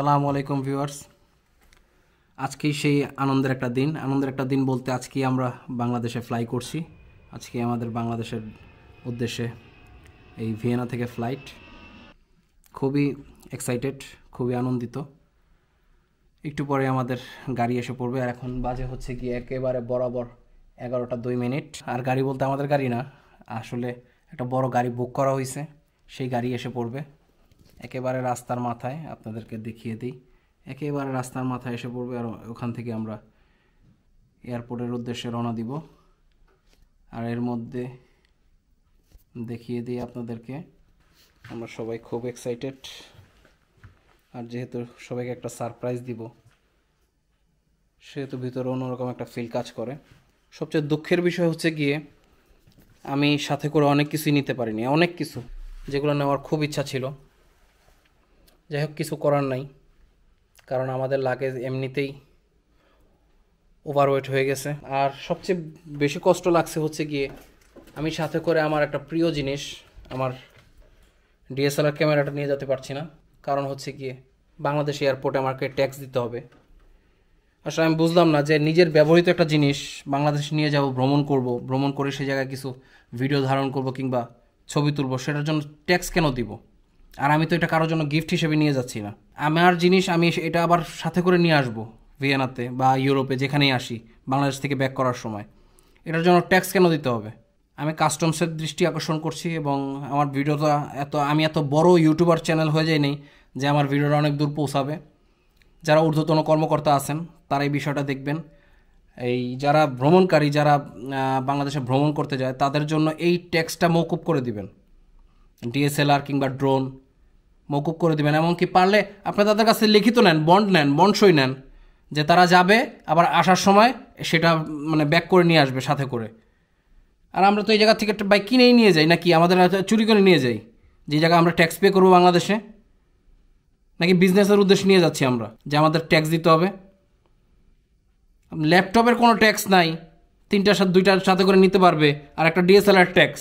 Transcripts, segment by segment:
সালামু আলাইকুম ভিউয়ার্স। আজকেই সেই আনন্দের একটা দিন। আনন্দের একটা দিন বলতে আজকেই আমরা বাংলাদেশে ফ্লাই করছি। আজকে আমাদের বাংলাদেশের উদ্দেশ্যে এই ভিয়েনা থেকে ফ্লাইট খুবই এক্সাইটেড খুবই আনন্দিত। একটু পরে আমাদের গাড়ি এসে পড়বে। আর এখন বাজে হচ্ছে কি একেবারে বরাবর এগারোটা দুই মিনিট। আর গাড়ি বলতে আমাদের গাড়ি না, আসলে একটা বড় গাড়ি বুক করা হয়েছে। সেই গাড়ি এসে পড়বে। একেবারে রাস্তার মাথায় আপনাদেরকে দেখিয়ে দিই। একেবারে রাস্তার মাথায় এসে পড়বে আর ওখান থেকে আমরা এয়ারপোর্টের উদ্দেশ্যে রওনা দিব। আর এর মধ্যে দেখিয়ে দিই আপনাদেরকে, আমরা সবাই খুব এক্সাইটেড আর যেহেতু সবাইকে একটা সারপ্রাইজ দিব, সেহেতু ভিতরে অন্যরকম একটা ফিল কাজ করে। সবচেয়ে দুঃখের বিষয় হচ্ছে গিয়ে, আমি সাথে করে অনেক কিছুই নিতে পারিনি, অনেক কিছু, যেগুলো নেওয়ার খুব ইচ্ছা ছিল। যাই হোক কিছু করার নাই। কারণ আমাদের লাগেজ এমনিতেই ওভারওয়েট হয়ে গেছে। আর সবচেয়ে বেশি কষ্ট লাগছে হচ্ছে গিয়ে আমি সাথে করে আমার একটা প্রিয় জিনিস, আমার ডিএসএলআর ক্যামেরাটা নিয়ে যেতে পারছি না। কারণ হচ্ছে গিয়ে বাংলাদেশ এয়ারপোর্টে আমাকে ট্যাক্স দিতে হবে। আসলে আমি বুঝলাম না যে নিজের ব্যবহৃত একটা জিনিস বাংলাদেশ নিয়ে যাব, ভ্রমণ করব, ভ্রমণ করে সেই জায়গায় কিছু ভিডিও ধারণ করব কিংবা ছবি তুলব, সেটার জন্য ট্যাক্স কেন দিব? আর আমি তো এটা কারোর জন্য গিফট হিসেবে নিয়ে যাচ্ছি না। আমার জিনিস আমি এটা আবার সাথে করে নিয়ে আসব ভিয়েনাতে বা ইউরোপে, যেখানেই আসি, বাংলাদেশ থেকে ব্যাক করার সময়। এটার জন্য ট্যাক্স কেন দিতে হবে? আমি কাস্টমসের দৃষ্টি আকর্ষণ করছি এবং আমার ভিডিওটা এত আমি এত বড় ইউটিউবার চ্যানেল হয়ে যাই নেই যে আমার ভিডিওটা অনেক দূর পৌঁছাবে। যারা ঊর্ধ্বতন কর্মকর্তা আছেন, তারা এই বিষয়টা দেখবেন। এই যারা ভ্রমণকারী, যারা বাংলাদেশে ভ্রমণ করতে যায়, তাদের জন্য এই ট্যাক্সটা মৌকুব করে দিবেন। ডিএসএলআর কিংবা ড্রোন মকুব করে দিবেন। এমনকি পারলে আপনি তাদের কাছে লিখিত নেন বন্ড নেন বন্ড সই নেন, যে তারা যাবে, আবার আসার সময় সেটা মানে ব্যাক করে নিয়ে আসবে সাথে করে। আর আমরা তো এই জায়গা থেকে একটা বাইক কিনেই নিয়ে যাই, নাকি আমাদের চুরি করে নিয়ে যাই? যে জায়গায় আমরা ট্যাক্স পে করব বাংলাদেশে? নাকি বিজনেসের উদ্দেশ্যে নিয়ে যাচ্ছি আমরা, যে আমাদের ট্যাক্স দিতে হবে? ল্যাপটপের কোনো ট্যাক্স নাই, তিনটার সাথে, দুইটার সাথে করে নিতে পারবে, আর একটা ডিএসএলআর ট্যাক্স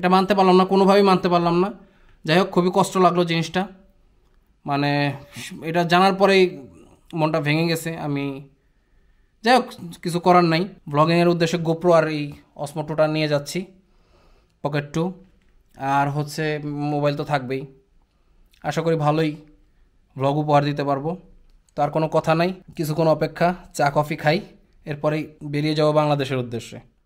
এটা মানতে পারলাম না, কোনোভাবেই মানতে পারলাম না। যাই হোক, খুবই কষ্ট লাগল জিনিসটা। মানে এটা জানার পরেই মনটা ভেঙে গেছে। আমি, যাই হোক, কিছু করার নাই। ব্লগিংয়ের উদ্দেশ্যে গোপ্রো আর এই অসমোটোটা নিয়ে যাচ্ছি পকেট টু আর হচ্ছে মোবাইল তো থাকবেই। আশা করি ভালোই ব্লগ উপহার দিতে পারব। তার কোনো কথা নাই কিছুক্ষণ অপেক্ষা, চা, কফি খাই। এরপরেই বেরিয়ে যাব বাংলাদেশের উদ্দেশ্যে।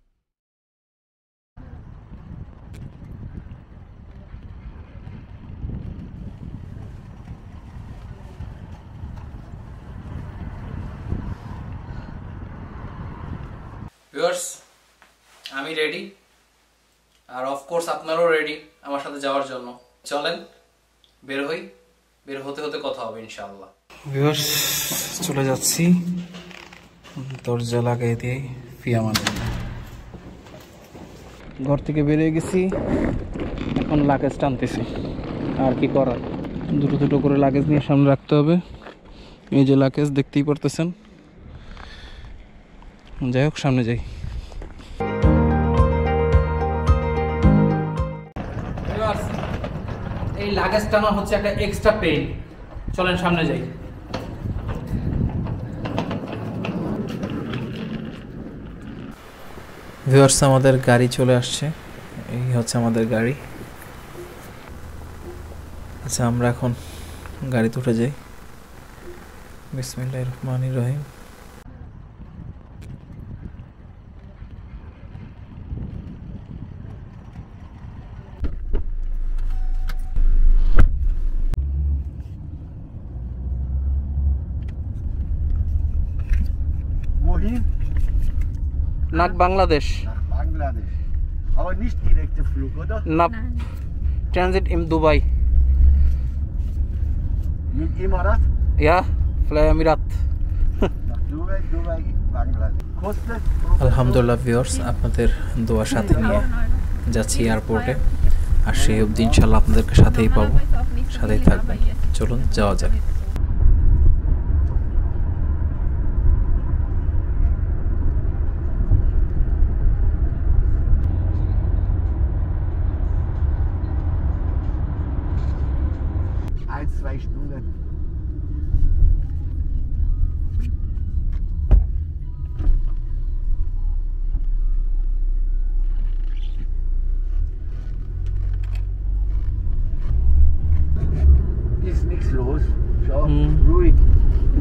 ভিউয়ার্স আমি রেডি আর অফকোর্স আপনারাও রেডি আমার সাথে যাওয়ার জন্য। চলেন, বের হই। বের হতে হতে কথা হবে, ইনশাআল্লাহ। ভিউয়ার্স চলে যাচ্ছি। দরজা লাগাই দিয়ে ফিয়া মানে। ঘর থেকে বেরিয়ে গেছি। এখন লাগেজ টানতেছি। আর কি করার? দুটো দুটো করে লাগেজ নিয়ে সামনে রাখতে হবে। এই যে লাগেজ দেখতেই পারতেছেন। যাই হোক সামনে যাই। এই লাগেজ টানা হচ্ছে একটা এক্সট্রা পেইন চলেন সামনে যাই। ভিউয়ার্স আমাদের গাড়ি চলে আসছে। এই হচ্ছে আমাদের গাড়ি। আচ্ছা আমরা এখন গাড়িতে উঠে যাই। বিসমিল্লাহ রহমান রহিম। নাক বাংলাদেশ Nach Bangladesch. Aber nicht direkter Flug, oder? না transit in Dubai Mit Emirat? ইয়া ফ্লাই আমিরাত Nach Dubai, Dubai, Bangladesch. Kostet? আলহামদুলিল্লাহ ভিউয়ার্স আপনাদের দোয়া সাথে নিয়ে যাচ্ছি এয়ারপোর্টে আর সেই অবধি ইনশাল্লাহ আপনাদেরকে সাথেই পাবো সাথেই থাকবেন চলুন যাওয়া যাক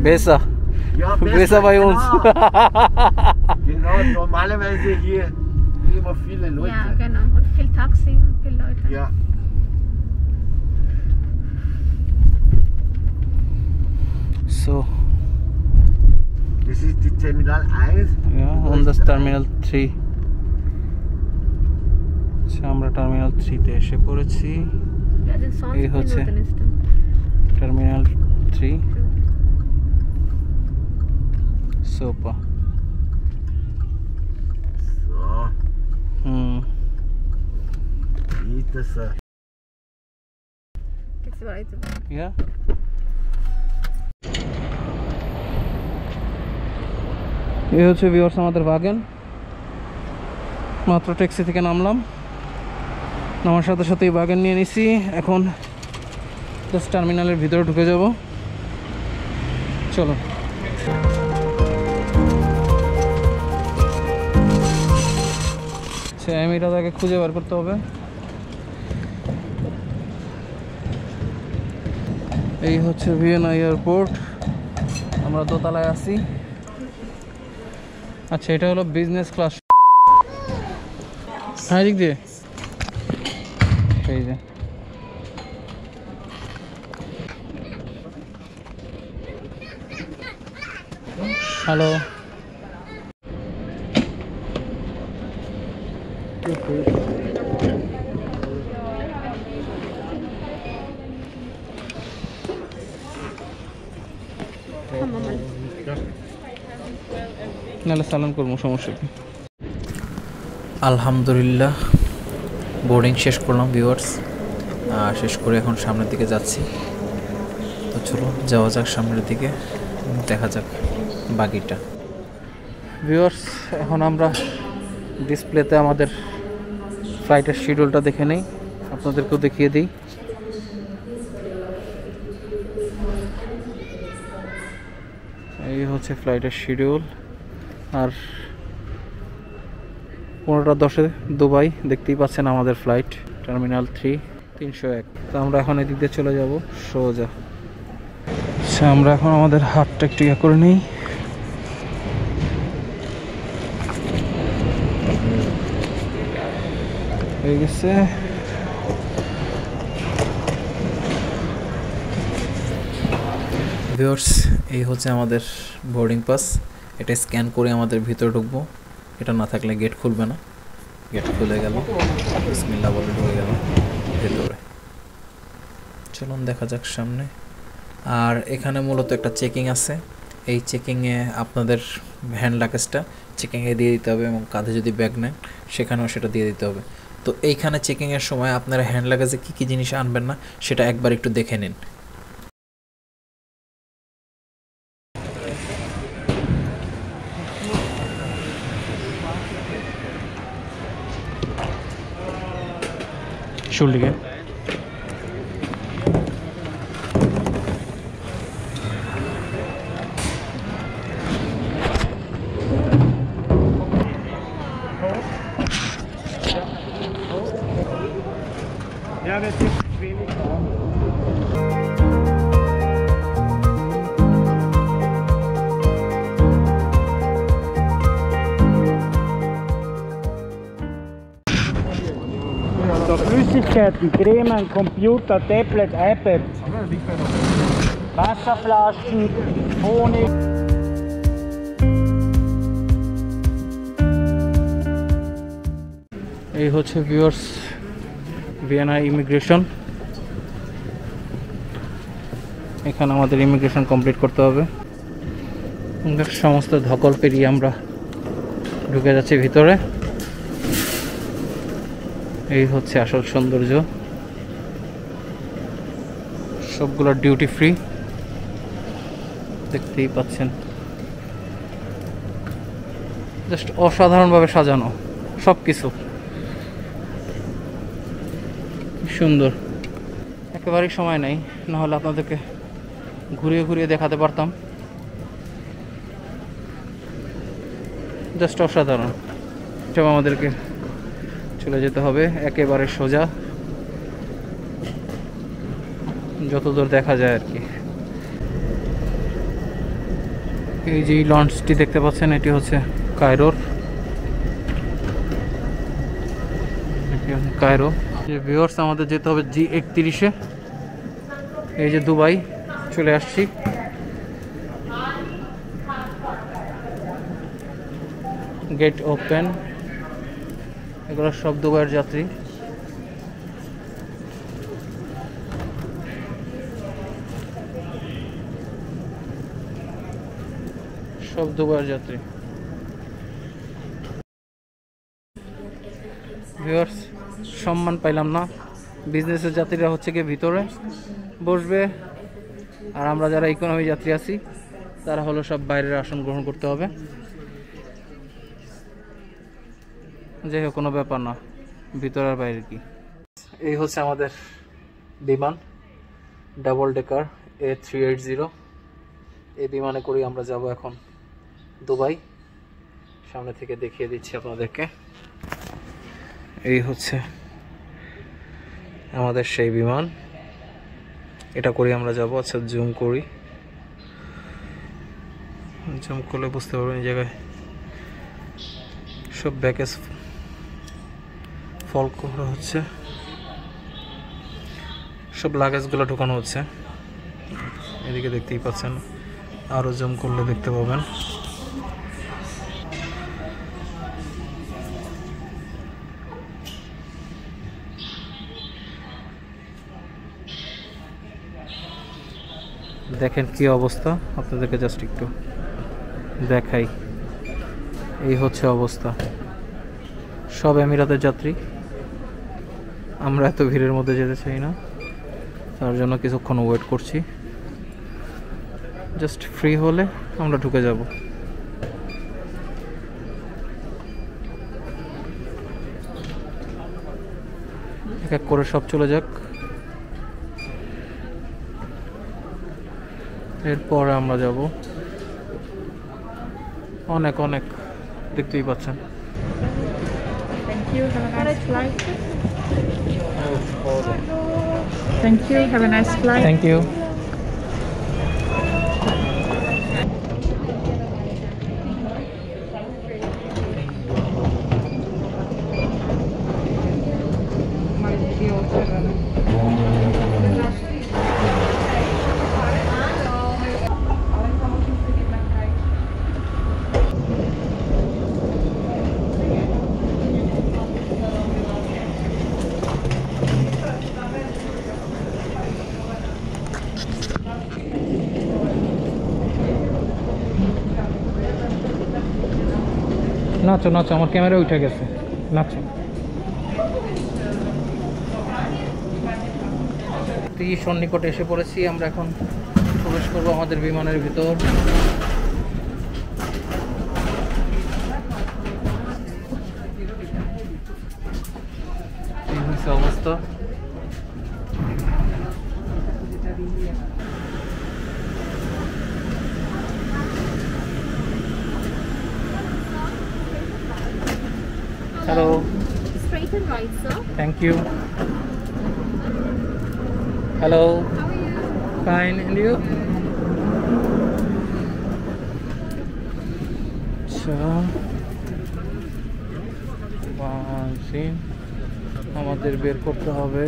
Besser. Ja, Besser besser bei genau. uns. Genau, normalerweise hier immer viele Leute. Ja, genau. Und viel Taxi und viele Leute. Ja. so, Das ist die Terminal 1. ja, und das terminal three আচ্ছা আমরা terminal থ্রিতে এসে পড়েছি Ja, sind 20 Wie hört sie? Minuten ist dann. Terminal three super So. Geht's weiter? Ja. এই হচ্ছে viewers আমাদের বাগেন মাত্র taxi থেকে নামলাম। নামার সাথে সাথেই বাগেন নিয়ে নিছি। এখন জাস্ট টার্মিনালের ভিতরে ঢুকে যাব। চলো। আচ্ছা এমিটা তাকে খুঁজে বার করতে হবে। এই হচ্ছে ভিয়েনা এয়ারপোর্ট। আমরা দোতলায় আছি। আচ্ছা এটা হলো বিজনেস ক্লাস হ্যাঁ দিক দিয়ে। এই যে। হ্যালো নাহলে সালাম করব সমস্যা কি? আলহামদুলিল্লাহ বোর্ডিং শেষ করলাম ভিউয়ার্স শেষ করে এখন সামনের দিকে যাচ্ছি। তো চলো যাওয়া যাক সামনের দিকে দেখা যাক বাকিটা। ভিউয়ার্স এখন আমরা ডিসপ্লেতে আমাদের ফ্লাইটের শিডিউলটা দেখে নেই। আপনাদেরকেও দেখিয়ে দিই। এই হচ্ছে ফ্লাইটের শিডিউল। আর পনেরোটা দশে দুবাই, দেখতেই পাচ্ছেন আমাদের ফ্লাইট, টার্মিনাল থ্রি, তিনশো এক। তো আমরা এখন এদিক দিয়ে চলে যাব, সোজা। আচ্ছা আমরা এখন আমাদের হাতটা একটু ইয়ে করে নিই। হয়ে গেছে। ভিউয়ার্স, এই হচ্ছে আমাদের বোর্ডিং পাস এটা স্ক্যান করে আমাদের ভিতরে ঢুকবো। এটা না থাকলে গেট খুলবে না। গেট খুলে গেল। বিসমিল্লাহ বলে ঢুকে গেল ভেতরে। চলুন দেখা যাক সামনে। আর এখানে মূলত একটা চেকিং আছে। এই চেকিংয়ে আপনাদের হ্যান্ড লাগেজটা চেকিংয়ে দিয়ে দিতে হবে এবং কাঁধে যদি ব্যাগ নেন, সেখানেও সেটা দিয়ে দিতে হবে। তো এইখানে চেকিংয়ের সময় আপনারা হ্যান্ড লাগেজে কী কী জিনিস আনবেন না, সেটা একবার একটু দেখে নিন Entschuldige. Flüssigkeiten, Cremen, Computer, Tablet, iPad, Wasserflaschen, Honig. এই হচ্ছে ভিউয়ার্স ভিয়েনা ইমিগ্রেশন এখানে আমাদের ইমিগ্রেশন কমপ্লিট করতে হবে। সমস্ত ধকল পেরিয়ে আমরা ঢুকে যাচ্ছি ভিতরে। এই হচ্ছে আসল সৌন্দর্য। সবগুলো ডিউটি ফ্রি দেখতেই পাচ্ছেন। জাস্ট অসাধারণভাবে সাজানো সব কিছু সুন্দর। একেবারেই সময় নেই নাহলে আপনাদেরকে ঘুরিয়ে ঘুরিয়ে দেখাতে পারতাম। জাস্ট অসাধারণ। সব আমাদেরকে চলে যেতে হবে, একেবারে সোজা। যতদূর দেখা যায় আর কি। এই যে লঞ্চটি দেখতে পাচ্ছেন, এটি হচ্ছে কায়রোর। কায়রো। যে ভিউয়ার্স আমাদের যেতে হবে জি একত্রিশে। এই যে দুবাই, চলে আসছি। গেট ওপেন এগুলো সব দুবাইয়ের যাত্রী। সব দুবাইয়ের যাত্রী। ভিউয়ার্স, সম্মান পাইলাম না। বিজনেসের যাত্রীরা হচ্ছে গিয়ে ভিতরে বসবে। আর আমরা যারা ইকোনমি যাত্রী আছি, তারা হলো সব বাইরের আসন গ্রহণ করতে হবে। যাই হোক, কোনো ব্যাপার না। ভিতর আর বাইরে কি? এই হচ্ছে আমাদের বিমান double decker A three eight zero এই বিমানে করেই আমরা যাব এখন দুবাই। সামনে থেকে দেখিয়ে দিচ্ছি আপনাদেরকে। এই হচ্ছে আমাদের সেই বিমান। এটা করি আমরা যাব আচ্ছা জুম করি। জুম করলে বুঝতে পারবেন এই জায়গায় সব ব্যাকেজ ফল করা হচ্ছে। সব লাগেজগুলো ঢোকানো হচ্ছে। এদিকে দেখতেই পাচ্ছেন আরও জুম করলে দেখতে পাবেন। দেখেন কি অবস্থা, আপনাদেরকে জাস্ট একটু দেখাই। এই হচ্ছে অবস্থা। সব এমিরাতের যাত্রী। আমরা এত ভিড়ের মধ্যে যেতে চাই না। তার জন্য কিছুক্ষণ ওয়েট করছি। জাস্ট ফ্রি হলে আমরা ঢুকে যাব। এক এক করে সব চলে যাক। এরপরে আমরা যাব। অনেক অনেক দেখতেই পাচ্ছেন। Thank you. Have a nice flight. Thank you. Have a nice flight. Thank you. নাচো নাচো, আমার ক্যামেরা উঠে গেছে। নাচো। সন্নিকটে এসে পড়েছি, আমরা এখন প্রবেশ করব আমাদের বিমানের ভিতর এই হচ্ছে অবস্থা hello Straight and right, How are you? Fine, and you? বাসি আমাদের বের করতে হবে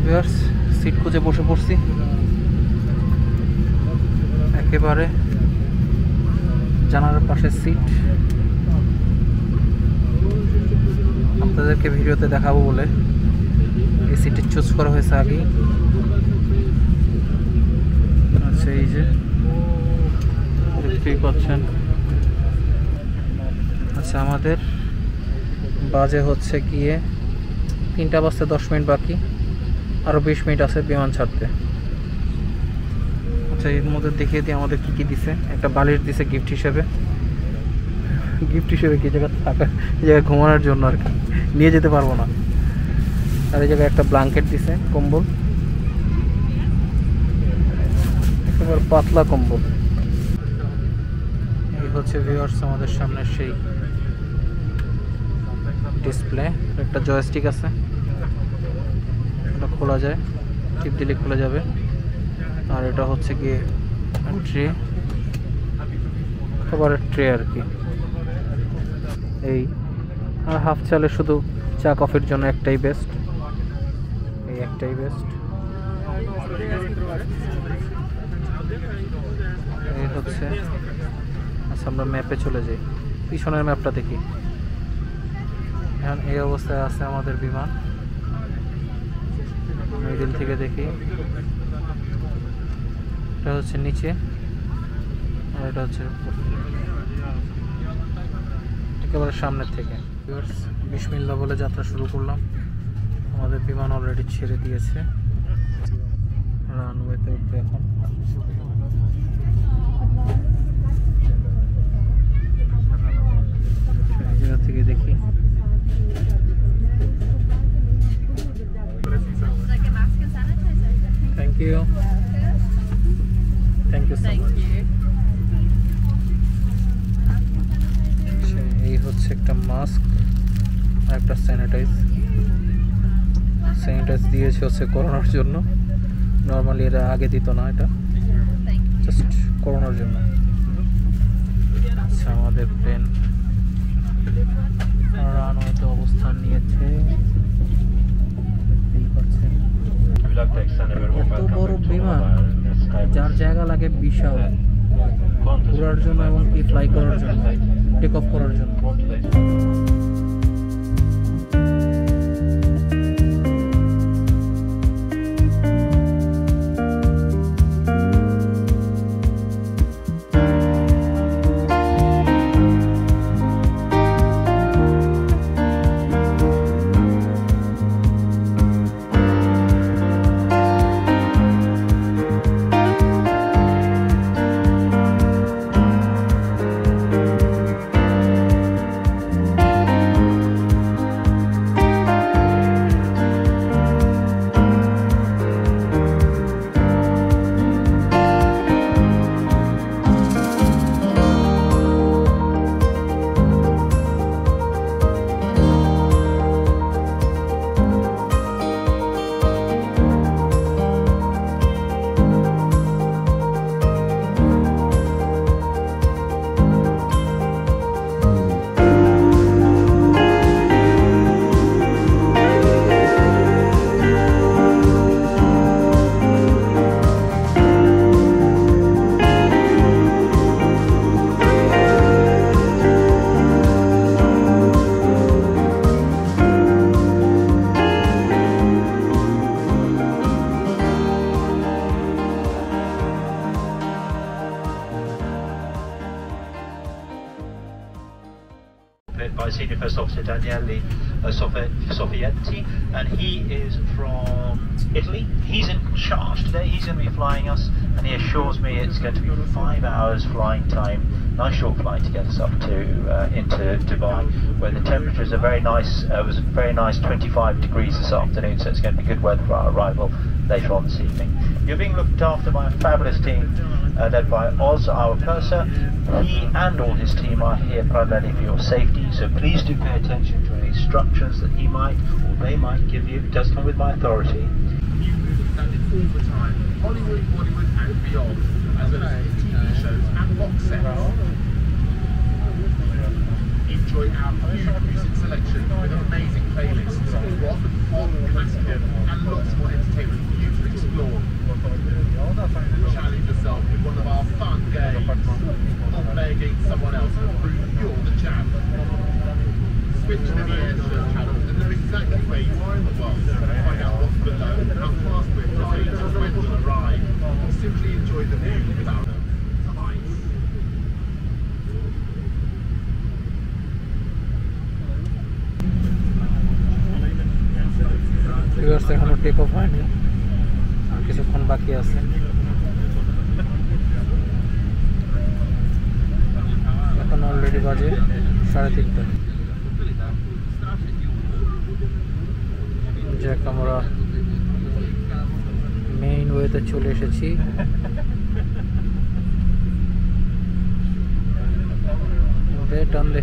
ভিউয়ার্স সিট খুঁজে বসে পড়ছি। একেবারে জানালার পাশে সিট। আপনাদেরকে ভিডিওতে দেখাবো বলে এই সিটটি চুজ করা হয়েছে আগেই। আচ্ছা এই যে দেখতেই পাচ্ছেন। আচ্ছা আমাদের বাজে হচ্ছে গিয়ে তিনটা বাজতে দশ মিনিট বাকি। আরও বিশ মিনিট আছে বিমান ছাড়তে। আচ্ছা এর মধ্যে দেখিয়ে দিই আমাদের কি কি দিছে। একটা বালিশ দিছে গিফট হিসেবে। গিফট হিসেবে কি? জায়গা থাকা জায়গায় ঘুমানোর জন্য আর কি। নিয়ে যেতে পারব না। আর এই জায়গায় একটা ব্ল্যাঙ্কেট দিছে কম্বল। একেবারে পাতলা কম্বল। এই হচ্ছে ভিউয়ার্স আমাদের সামনে সেই ডিসপ্লে একটা জয়স্টিক আছে। খোলা যায়, টিপ দিলে খোলা যাবে। আর এটা হচ্ছে গিয়ে ট্রে খাবারের ট্রে আর কি। এই, আর হাফ চালে শুধু চা, কফির জন্য একটাই বেস্ট এই একটাই বেস্ট এই হচ্ছে আচ্ছা আমরা ম্যাপে চলে যাই। পিছনের ম্যাপটা দেখি। এখন এই অবস্থায় আছে আমাদের বিমান। মিডিল থেকে দেখি। এটা হচ্ছে নিচে, আর এটা হচ্ছে একেবারে সামনের থেকে। বিসমিল্লা বলে যাত্রা শুরু করলাম। আমাদের বিমান অলরেডি ছেড়ে দিয়েছে। রানওয়েতে উঠবে এখন। থেকে দেখি। Thank you thank you so much এই হচ্ছে একটা মাস্ক আর একটা স্যানিটাইজ স্যানিটাইজ দিয়েছে হচ্ছে করোনার জন্য। নর্মালি এরা আগে দিত না এটা। জাস্ট করোনার জন্য। আচ্ছা আমাদের প্লেন রানওয়েতে অবস্থান নিয়েছে দেখতেই পাচ্ছেন এত বড় বিমান যার জায়গা লাগে বিশাল। ঘোরার জন্য এবং কি ফ্লাই করার জন্য টেক অফ করার জন্য। Today. He's going to be flying us, and he assures me it's going to be five hours flying time. Nice short flight to get us up to uh, into Dubai, where the temperatures are very nice. Uh, it was a very nice, 25 degrees this afternoon, so it's going to be good weather for our arrival later on this evening. You're being looked after by a fabulous team uh, led by Oz, our purser. He and all his team are here primarily for your safety, so please do pay attention to any instructions that he might or they might give you. It does come with my authority. New movies standing all the time, Hollywood, Bollywood and beyond, as well as TV shows and box sets. Enjoy our huge music selection with amazing playlists of rock, pop, classical and lots more entertainment for you to explore. Challenge yourself with one of our fun games or play against someone else and prove you're the champ. Switch to the air channel and know exactly where you are in the world. Find out what's below, how fast we're flying, when we'll arrive. Or simply enjoy the view without. Viewers এখনও take off হয়নি আর কিছুক্ষণ বাকি আছে এখন already বাজে সাড়ে তিনটা যাক আমরা মেইন ওয়েতে চলে এসেছি। টান দে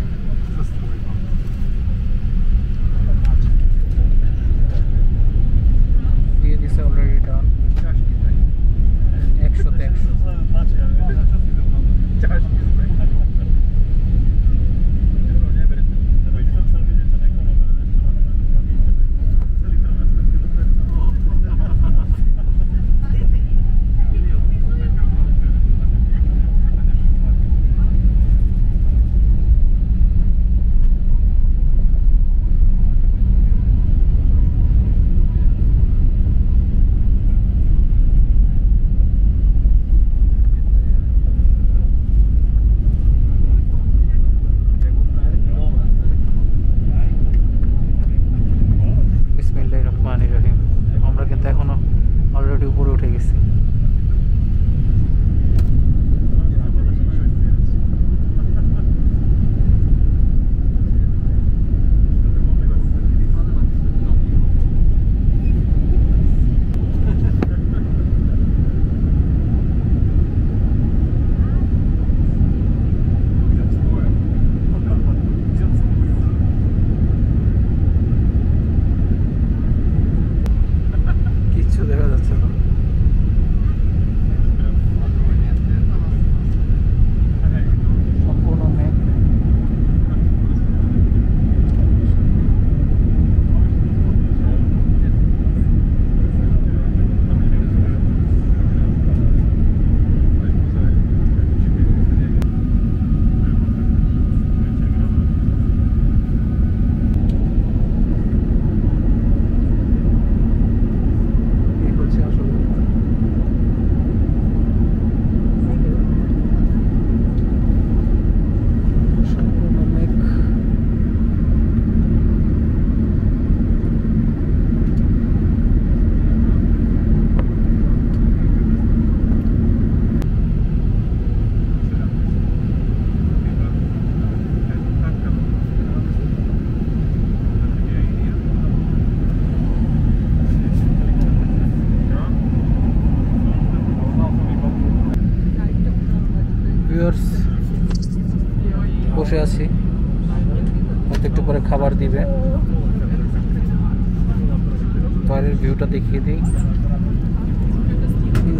বাইরের ভিউটা দেখিয়ে দিই।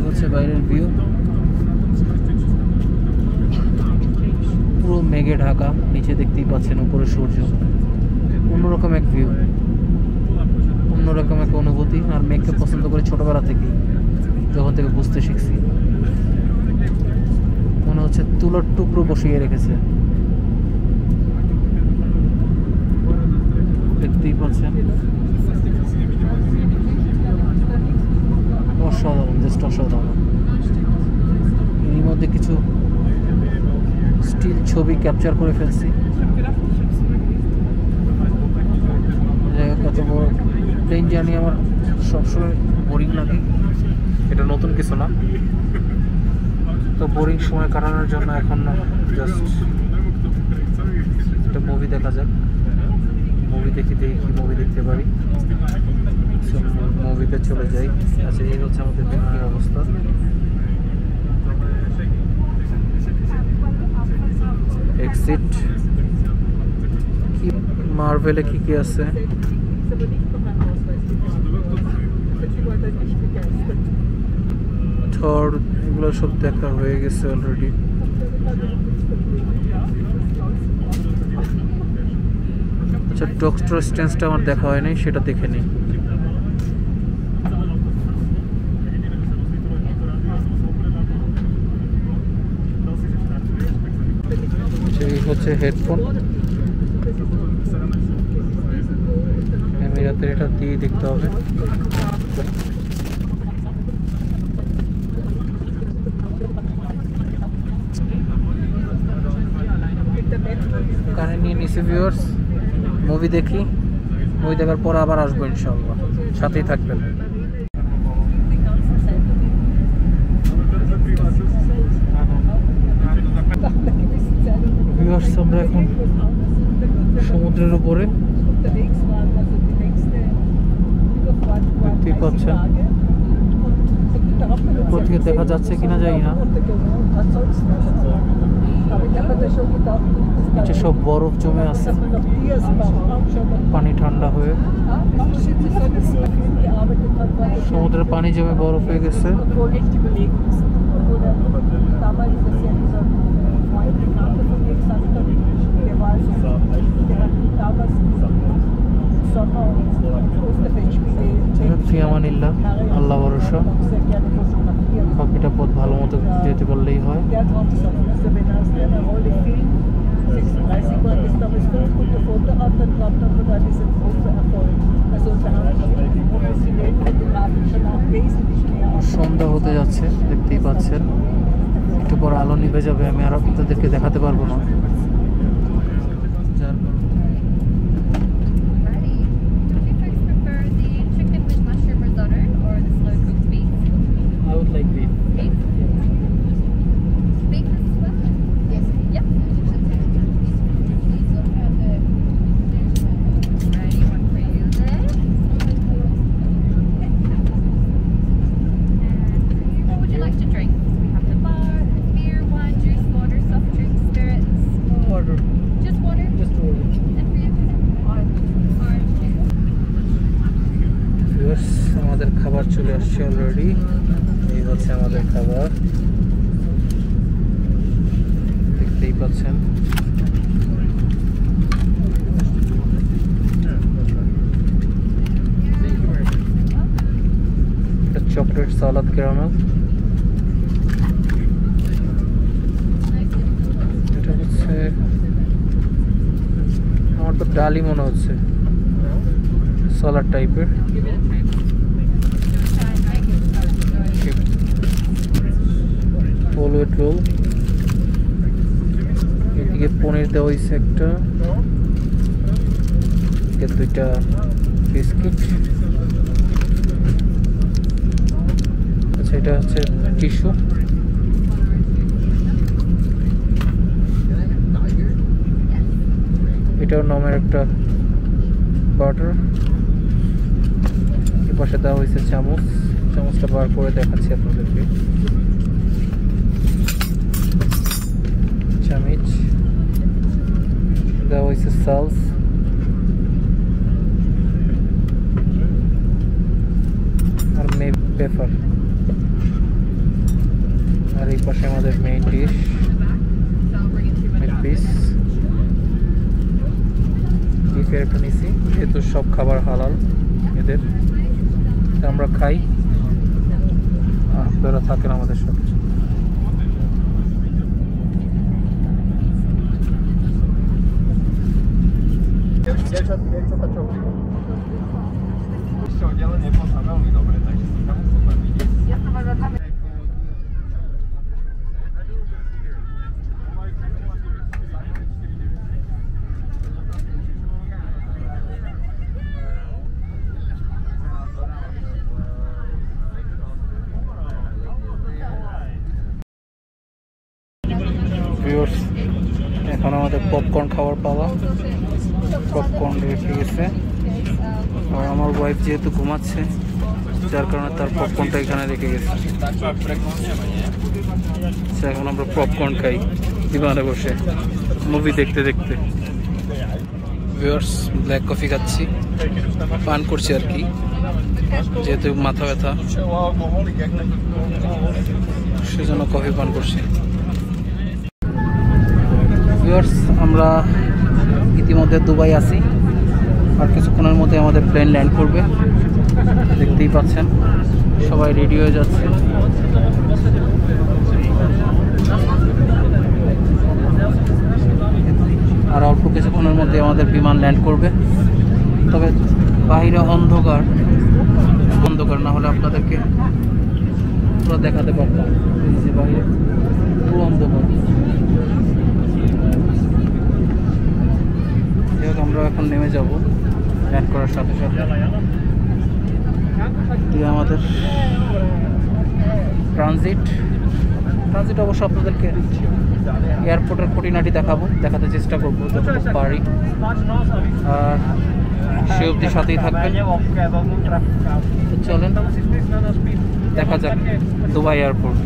হচ্ছে বাইরের ভিউ। পুরো মেঘে ঢাকা, নিচে দেখতেই পাচ্ছেন উপরে সূর্য। অন্যরকম এক ভিউ। অন্যরকম এক অনুভূতি, আর মেঘকে পছন্দ করি ছোটবেলা থেকেই, যখন থেকে বুঝতে শিখছি। মনে হচ্ছে তুলোর টুকরো বসিয়ে রেখেছে। দেখতেই পাচ্ছেন। অসাধারণ জাস্ট অসাধারণ। এরই মধ্যে কিছু স্টিল ছবি ক্যাপচার করে ফেলছি। এত বড় প্লেন জার্নি আমার সবসময় বোরিং লাগে। এটা নতুন কিছু না। তো বোরিং সময় কাটানোর জন্য এখন জাস্ট একটা মুভি দেখা যাক। মুভি দেখি দেখি মুভি দেখতে পারি। মুভিতে চলে যাই। আচ্ছা এই হচ্ছে আমাদের ব্যাংকিং অবস্থা। এক্সিট কি মার্ভেলে কি কি আছে? থর এগুলো সব দেখা হয়ে গেছে অলরেডি আচ্ছা ডক্টর স্ট্রেন্সটা আমার দেখা হয়নি, সেটা দেখে নিই আচ্ছা, এই হচ্ছে হেডফোন। এমিরাতের এটা দিয়ে দেখতে হবে। কানে নিয়ে নিছি মুভি দেখি। মুভি দেখার পর আবার আসব ইনশাল্লাহ সাথেই থাকবেন। ভিউয়ার্স আমরা এখন সমুদ্রের উপরে। উপর থেকে দেখা যাচ্ছে কিনা জানি না। সব বরফ জমে আছে। পানি ঠান্ডা হয়ে। সমুদ্রের পানি জমে বরফ হয়ে গেছে। সত্যি আমার ইল্লা ভরসা। পাখিটা পথ ভালো মতো যেতে পারলেই হয়। সন্ধ্যা হতে যাচ্ছে, দেখতেই পাচ্ছেন। একটু পর আলো নিভে যাবে, আমি আর তাদেরকে দেখাতে পারব না। হচ্ছে। সালাড টাইপের পোলওয়েট রোল এদিকে পনির দেওয়া হয়েছে একটা। দুইটা বিস্কিট। আচ্ছা এটা হচ্ছে টিস্যু। এটাও নামের একটা বাটার এর পাশে দেওয়া হয়েছে চামচ। চামচটা বার করে দেখাচ্ছি আপনাদেরকে। চামিচ। দেওয়া হয়েছে সালস আর মে পেপার আর এই পাশে আমাদের মেইন ডিশ পিস বিফের একটা নিছি যেহেতু সব খাবার হালাল এদের আমরা খাই। আপনারা থাকেন আমাদের সাথে। ভিউয়ার্স এখন আমাদের পপকর্ন খাওয়ার পালা পপকর্ন রেখে গেছে আর আমার ওয়াইফ ঘুমাচ্ছে, যার কারণে তার পপকর্নটা এখানে রেখে গেছে। এখন আমরা পপকর্ন খাই, দিবানে বসে মুভি দেখতে দেখতে। ব্ল্যাক কফি খাচ্ছি। পান করছি আর কি। যেহেতু মাথা ব্যথা, সেজন্য কফি পান করছি। ভিউয়ার্স আমরা ইতিমধ্যে দুবাই আছি। আর কিছুক্ষণের মধ্যে আমাদের প্লেন ল্যান্ড করবে। দেখতেই পাচ্ছেন, সবাই রেডি হয়ে যাচ্ছে। আর অল্প কিছুক্ষণের মধ্যে আমাদের বিমান ল্যান্ড করবে। তবে বাইরে অন্ধকার অন্ধকার না হলে আপনাদেরকে পুরো দেখাতে পারতাম যে বাইরে পুরো অন্ধকার। যাই হোক আমরা এখন নেমে যাব ল্যান্ড করার সাথে সাথে। দিয়ে আমাদের ট্রানজিট ট্রানজিট অবশ্য আপনাদেরকে এয়ারপোর্টের খুঁটিনাটি দেখাবো, দেখাতে চেষ্টা করব পারি। আর সে অবধি সাথেই থাকবেন। চলেন, দেখা যাক, দুবাই এয়ারপোর্ট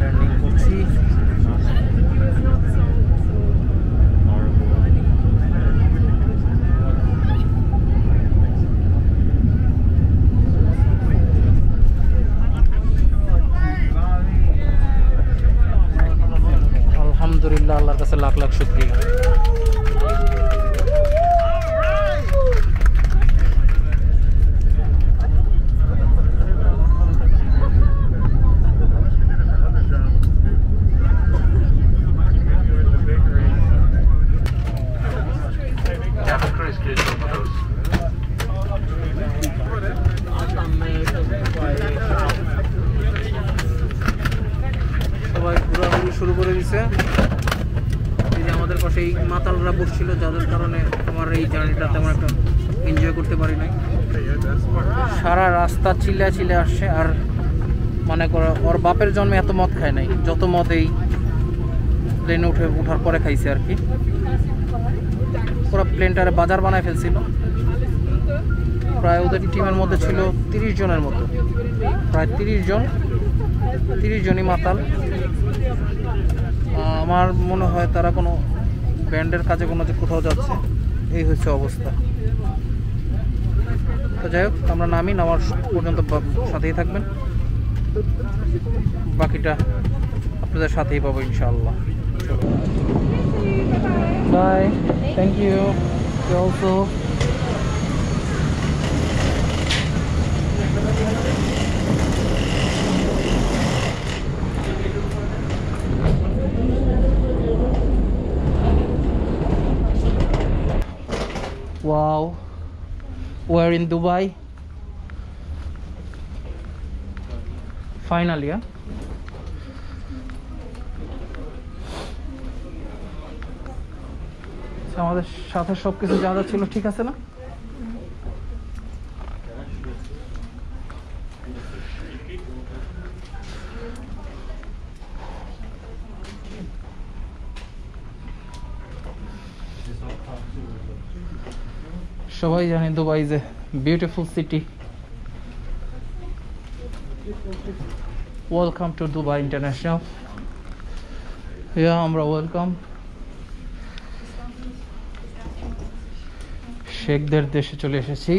ল্যান্ডিং করছি আলহামদুলিল্লাহ আল্লাহর কাছে লাখ লাখ শুক্রিয়া Cabin crew is good for those. সবাই ঘোরাঘুরি শুরু করে দিছে এই এই মাতালরা বসছিল, যাদের কারণে আমার এই জার্নিটা তেমন একটা এনজয় করতে পারি নাই। সারা রাস্তা চিল্লা চিলে আসছে, আর মানে করো, ওর বাপের জন্মে এত মদ খায় নাই, যত মদ এই প্লেনে উঠে ওঠার পরে খাইছে আর কি। ওরা প্লেনটারে বাজার বানায় ফেলছিল। প্রায় ওদের টিমের মধ্যে ছিল তিরিশ জনের মতো। প্রায় তিরিশ জন, তিরিশ জনই মাতাল। আমার মনে হয় তারা কোনো ব্যান্ডের কাজে কোনো যে কোথাও যাচ্ছে, এই হচ্ছে অবস্থা। তো যাই হোক, আমরা নামি, নামার পর্যন্ত সাথেই থাকবেন। বাকিটা আপনাদের সাথেই পাবো ইনশাআল্লাহ। Bye thank you also Wow. We're in Dubai. Finally, yeah? আচ্ছা, আমাদের সাথে সব কিছু যা যা ছিল ঠিক আছে না সবাই জানে Dubai a beautiful city welcome to Dubai international ইয়া আমরা ওয়েলকাম শেখদের দেশে চলে এসেছি।